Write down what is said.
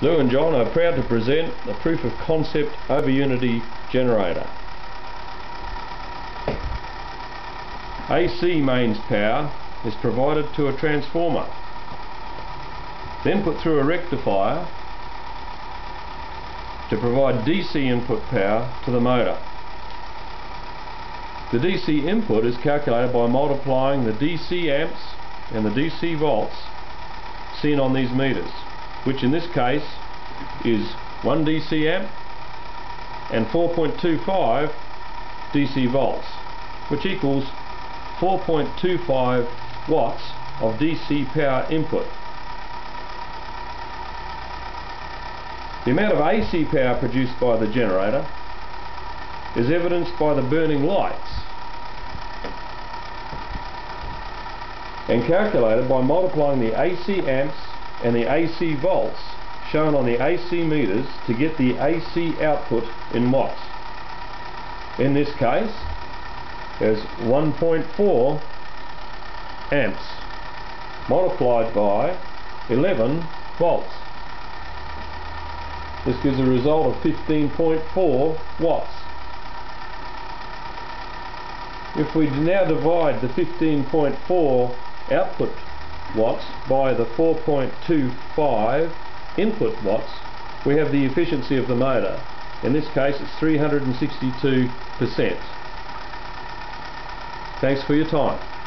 Lou and John are proud to present the proof of concept over unity generator. AC mains power is provided to a transformer, then put through a rectifier to provide DC input power to the motor. The DC input is calculated by multiplying the DC amps and the DC volts seen on these meters which in this case is 1 DC amp and 4.25 DC volts which equals 4.25 watts of DC power input. The amount of AC power produced by the generator is evidenced by the burning lights and calculated by multiplying the AC amps and the AC volts shown on the AC meters to get the AC output in watts. In this case, there's 1.4 amps multiplied by 11 volts. This gives a result of 15.4 watts. If we now divide the 15.4 output watts by the 4.25 input watts, we have the efficiency of the motor. In this case it's 362%. Thanks for your time.